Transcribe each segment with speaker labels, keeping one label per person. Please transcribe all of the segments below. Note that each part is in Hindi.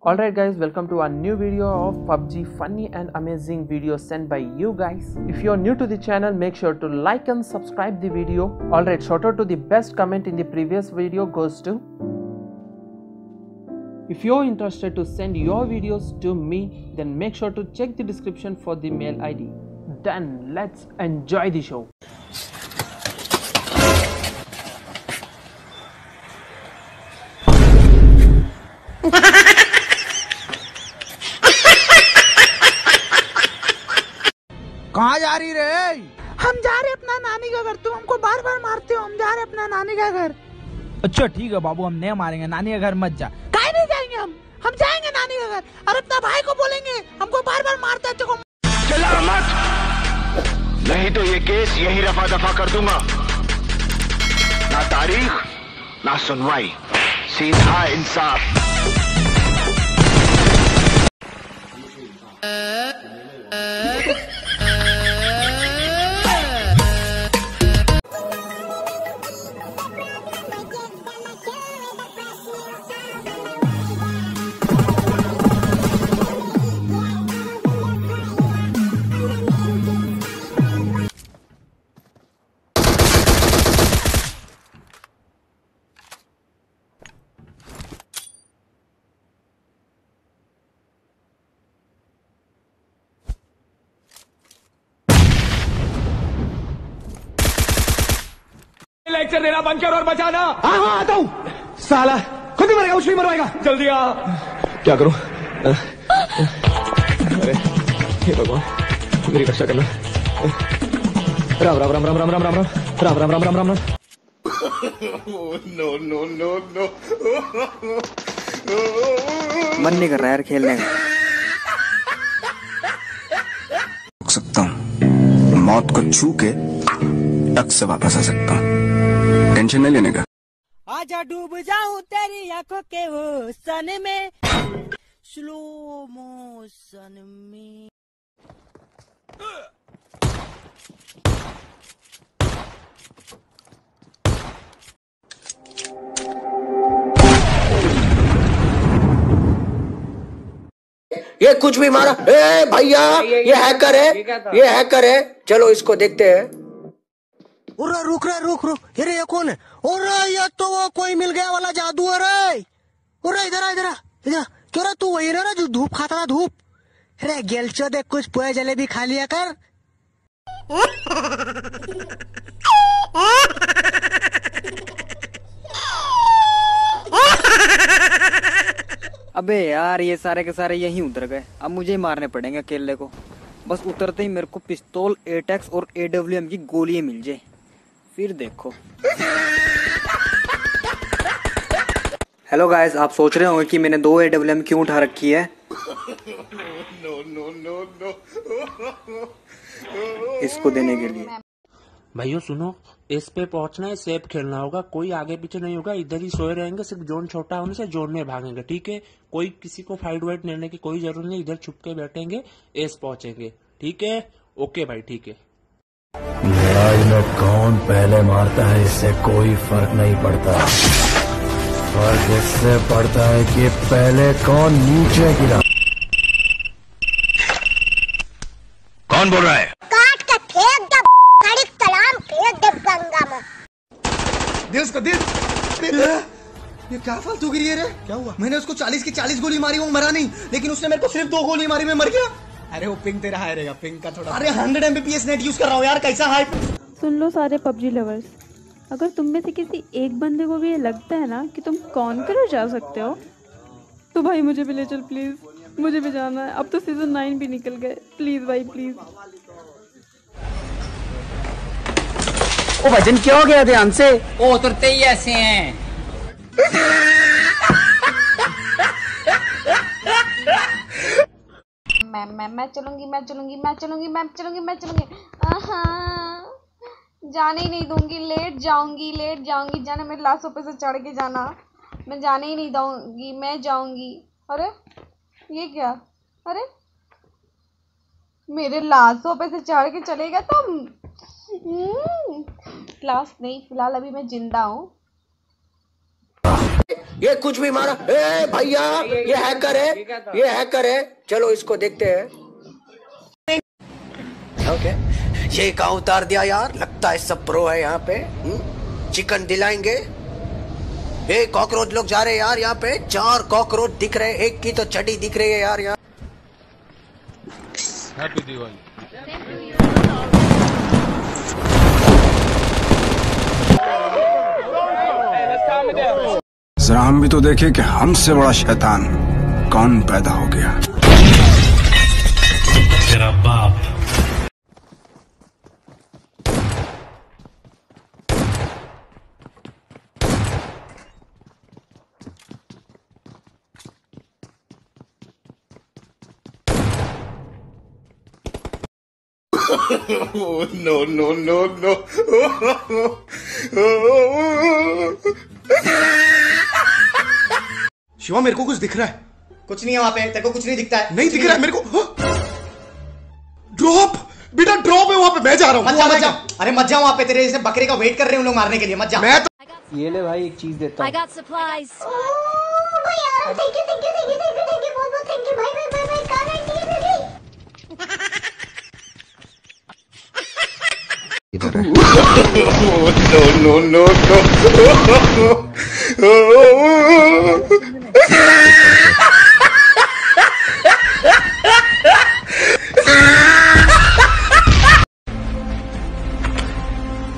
Speaker 1: Alright guys, welcome to a new video of PUBG funny and amazing videos sent by you guys. If you're new to the channel, make sure to like and subscribe the video. Alright, shout out to the best comment in the previous video goes to if you're interested to send your videos to me, then make sure to check the description for the mail ID. Then let's enjoy the show.
Speaker 2: अपना नानी का घर।
Speaker 3: अच्छा ठीक है बाबू हम नहीं मारेंगे नानी के घर मत जा।
Speaker 2: काहे नहीं जाएँगे हम। हम जाएँगे नानी का घर। और अपना भाई को बोलेंगे हमको बार बार मारता है तेरे को
Speaker 4: चिल्ला मत। नहीं तो ये केस यही रफा दफ़ा कर दूँगा। ना तारीख ना सुनवाई। सीधा इंसाफ।
Speaker 5: लेक्चर देना बंद कर और बचाना
Speaker 3: हाँ हाँ आता हूँ साला खुद ही मरेगा उसे भी मरवाएगा
Speaker 5: जल्दी आ
Speaker 3: क्या करूँ अरे हे भगवान मेरी रक्षा करना Ram Ram Ram Ram Ram Ram Ram Ram Ram Ram Ram Ram Ram no no no no
Speaker 6: मन नहीं कर रहा यार खेलने का
Speaker 7: रुक सकता हूँ मौत को छू के टक से वापस आ सकता हूँ टेंशन नहीं लेने का।
Speaker 2: आजा डूब जाऊँ तेरी आँखों के वो सन में। स्लो मोशन में।
Speaker 8: ये कुछ भी मारा। ए भैया ये हैकर है। ये हैकर है। चलो इसको देखते हैं।
Speaker 2: उरे, रुक रे रुक रुक। अरे ये कौन है? अरे ये तो वो कोई मिल गया वाला जादू है रे। इधर आ इधर आ। क्यों रे तू वही ना जो धूप खाता था, धूप। अरे, गेलचो देख, कुछ पोए जलेबी खा लिया कर।
Speaker 6: अबे यार, ये सारे के सारे यहीं उतर गए। अब मुझे ही मारने पड़ेंगे अकेले को। बस उतरते ही मेरे को पिस्तौल, एटेक्स और एडब्ल्यूएम की गोलियाँ मिल जाए। फिर देखो। हेलो गाइस आप सोच रहे होंगे कि मैंने दो ए डब्ल्यू एम क्यों उठा रखी है? इसको देने के लिए।
Speaker 9: भाइयों सुनो इस पे पहुँचना है सेफ़ खेलना होगा कोई आगे पीछे नहीं होगा इधर ही सोए रहेंगे सिर्फ़ जोन छोटा होने से जोन में भागेंगे ठीक है? कोई किसी को फाइट वाइट लेने की कोई ज़रूरत नहीं इधर छुप के बैठेंगे एस पहुँचेंगे ठीक है? ओके भाई ठीक है।
Speaker 10: लड़ाई में कौन पहले मारता है इससे कोई फ़र्क नहीं पड़ता। फ़र्क इससे पड़ता है कि पहले कौन नीचे गिरा।
Speaker 4: कौन बोल रहा है?
Speaker 11: काट के फेंक दे गाड़ी तलाम फेंक दे गंगा में।
Speaker 3: दे उसको दे ये क्या फालतू गिरी है रे? क्या हुआ? मैंने उसको 40 की 40 गोली मारी वो मरा नहीं लेकिन उसने मेरे को सिर्फ़ दो गोली मारी मैं मर गया। अरे वो पिंक तेरा हाई रहेगा पिंक का थोड़ा अरे 100 एमबीपीएस नेट यूज़ कर रहा हूँ यार कैसा हाई
Speaker 12: सुन लो सारे पबजी लवर्स अगर तुम में से किसी एक बंदे को भी ये लगता है ना कि तुम कौन कर जा सकते हो तो भाई मुझे भी ले चल प्लीज़ मुझे भी जाना है। अब तो सीज़न नाइन भी निकल गए। प्लीज़ भाई प्लीज़
Speaker 6: ओ भजन क्या हो गया ध्यान से?
Speaker 2: ओ उतरते ही ऐसे हैं।
Speaker 11: मैं मैं मैं चलूँगी मैं चलूँगी मैं चलूँगी मैं चलूँगी मैं चलूँगी। जाने ही नहीं दूँगी लेट जाऊँगी लेट जाऊँगी। जाने मेरे लाशों पे से चढ़ के जाना। मैं जाने ही नहीं दूँगी मैं जाऊँगी। अरे ये क्या? अरे मेरे लाशों पे से चढ़ के चलेगा तुम? हम्म, लाश नहीं फ़िलहाल अभी मैं ज़िंदा हूँ।
Speaker 8: ये कुछ भी मारा। ए भैया ये हैकर है ये हैकर है। चलो इसको देखते हैं। ओके। ये कहा उतार दिया यार। लगता है सब प्रो है यहाँ पे। हम्म? चिकन दिलाएँगे। ए कॉकरोच लोग जा रहे हैं यार यहाँ पे। चार कॉकरोच दिख रहे हैं। एक की तो चटी दिख रही है यार यहाँ।
Speaker 13: हैप्पी दिवाली
Speaker 7: जरा हम भी तो देखे कि हमसे बड़ा शैतान कौन पैदा हो गया
Speaker 14: तेरा बाप
Speaker 15: no, no, no, no. Shiva मेरे को कुछ दिख रहा है
Speaker 10: कुछ नहीं है वहाँ पे तेरे को कुछ नहीं दिखता है
Speaker 15: नहीं दिख रहा है मेरे को ड्रॉप बेटा ड्रॉप है वहाँ पे मैं जा रहा हूँ
Speaker 10: मत जा मत जा अरे मत जा वहाँ पे तेरे जैसे बकरे का वेट कर रहे हैं उन लोग मारने के लिए मत जा
Speaker 15: मैं
Speaker 16: ये ले भाई एक चीज़ देता हूँ
Speaker 17: I got supplies
Speaker 3: thank you
Speaker 17: thank you thank you thank you thank you बहुत बहुत थैंक यू भाई भाई भाई भाई car I
Speaker 15: got supplies. no, no, no, no.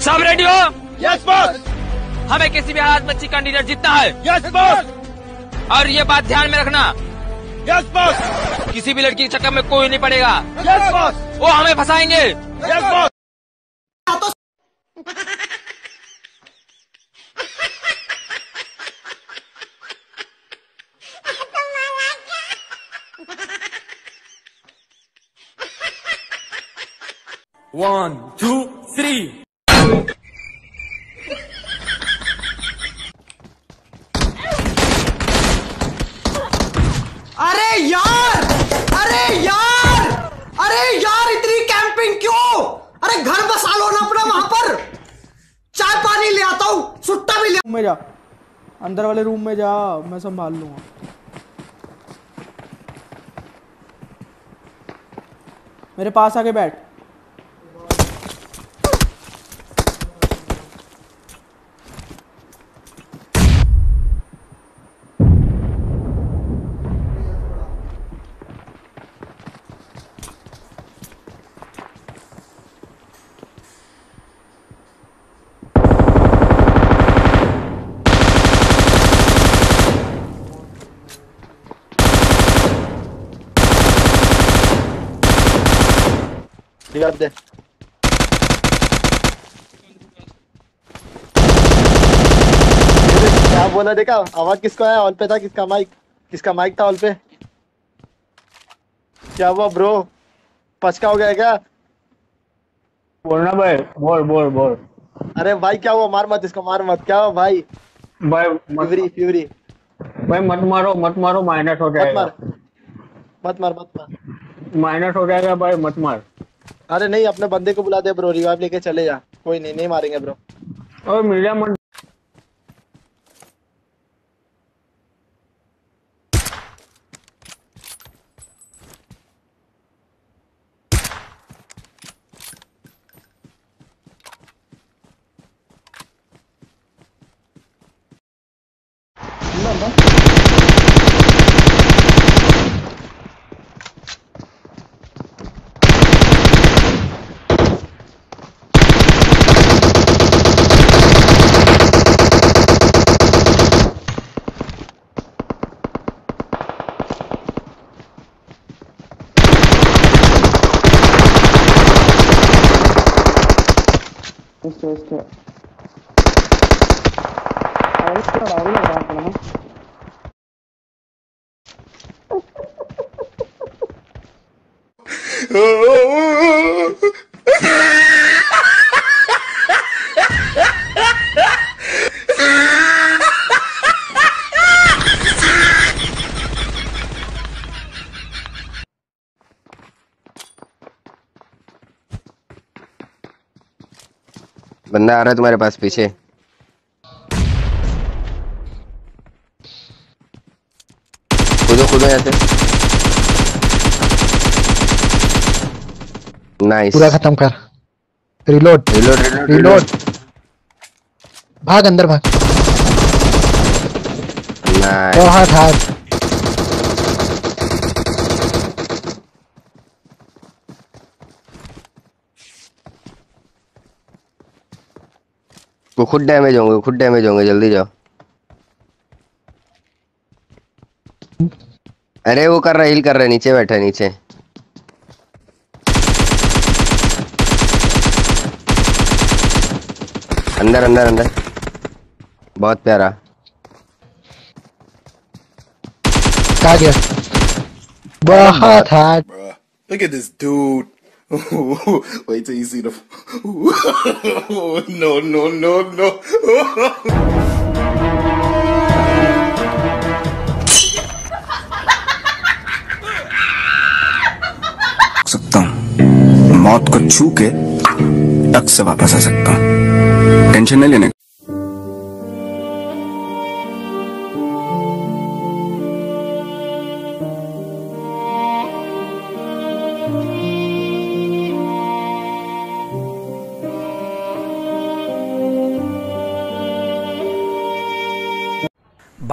Speaker 18: सब रेडी हो? यस बॉस हमें किसी भी हालत में चिकन डिनर जीतना है। यस बॉस और ये बात ध्यान में रखना। यस बॉस किसी भी लड़की के चक्कर में कोई नहीं पड़ेगा। यस बॉस वो हमें फंसाएँगे। Yes boss
Speaker 19: one two three
Speaker 3: अरे यार! अरे यार! अरे यार इतनी कैंपिंग क्यों? अरे घर बसा लो ना अपना वहाँ पर। चाय पानी ले आता हूँ सुट्टा भी ले
Speaker 20: रूम में जा। अंदर वाले रूम में जा मैं संभाल लूँगा। मेरे पास आके बैठ।
Speaker 21: रिवाइव दे क्या बोला देखा आवाज़ किसको आया ऑल पे था किसका माइक किसका माइक था ऑल पे क्या हुआ ब्रो पचका हो गया क्या
Speaker 22: बोलना भाई बोल बोल बोल।
Speaker 21: अरे भाई क्या हुआ? मार मत इसको मार मत। क्या हुआ भाई?
Speaker 22: भाई
Speaker 21: फ्यूरी फ्यूरी
Speaker 22: भाई मत मारो मत मारो माइनस हो जाएगा।
Speaker 21: मत मार। मत मार मत मार।
Speaker 22: माइनस हो जाएगा भाई मत मार।
Speaker 21: अरे नहीं, अपने बंदे को बुला दे ब्रो रिवाइव लेके चले जा। कोई नहीं नहीं मारेंगे ब्रो।
Speaker 22: और मीडिया मत
Speaker 20: ಎಷ್ಟು ಎಷ್ಟು ಅವ್ರಿಗೆ ಹಾಕೋಣ
Speaker 23: बंदा आ रहा है तुम्हारे पास पीछे। खुदो खुदो यहाँ से। नाइस
Speaker 2: पूरा खत्म कर। रिलोड
Speaker 23: रिलोड रिलोड
Speaker 2: रिलोड भाग अंदर भाग।
Speaker 23: नाइस
Speaker 2: हाथ हाथ।
Speaker 23: वो खुद डैमेज होंगे खुद डैमेज होंगे जल्दी जाओ। अरे वो कर रहा हिल कर रहा है नीचे बैठा है नीचे। अंदर अंदर अंदर। बहुत प्यारा।
Speaker 2: कहा गया? बहुत हाथ
Speaker 15: Look at this dude. Wait till you see the. no, no, no, no.
Speaker 7: सकता हूँ मौत को छू के टक से वापस आ सकता हूँ टेंशन नहीं लेने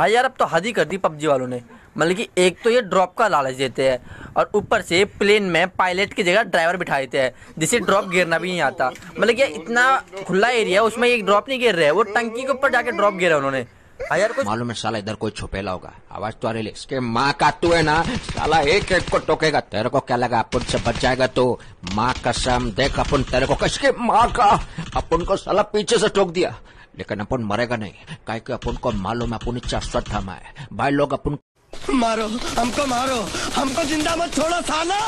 Speaker 24: भाई यार, अब तो हद ही कर दी पबजी वालों ने। मतलब कि एक तो ये ड्रॉप का लालच देते हैं और ऊपर से प्लेन में पायलट की जगह ड्राइवर बिठा देते हैं, जिससे ड्रॉप गिरना भी नहीं आता। मतलब कि इतना खुला एरिया है, उसमें ये ड्रॉप नहीं गिर रहा है, वो टंकी के ऊपर जाके ड्रॉप गिरा उन्होंने। यार, कुछ
Speaker 5: मालूम है साला इधर कोई छुपेला होगा? आवाज़ तो आ रही है माँ का तू है ना? साला एक एक को टोकेगा, तेरे को क्या लगा? अपन से बच जाएगा तो। माँ कसम देख, अपन तेरे को किसके माँ का? अपन को साला पीछे से टोक दिया। लेकिन अपन मरेगा नहीं। काहे कि अपन को मालूम है अपन शाश्वत थमा है। भाई लोग अपन
Speaker 2: मारो हमको मारो। हमको ज़िंदा मत छोड़ो सालो।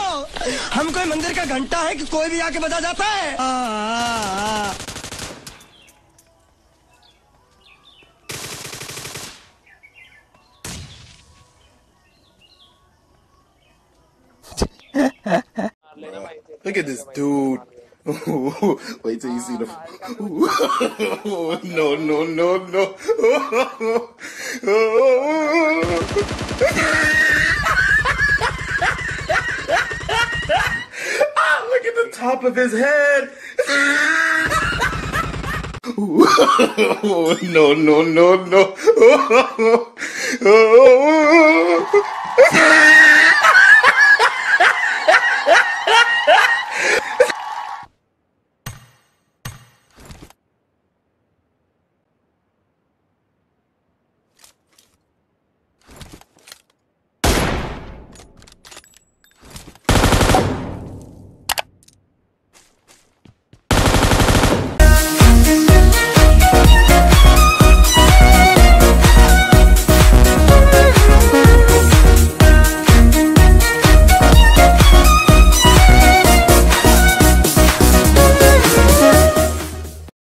Speaker 2: हम कोई मंदिर का घंटा है कि कोई भी आके बजा जाता है? आ, आ, आ।
Speaker 15: Look at this dude. Wait till you see the. no, no, no, no. ah, look at the top of his head. no, no, no, no.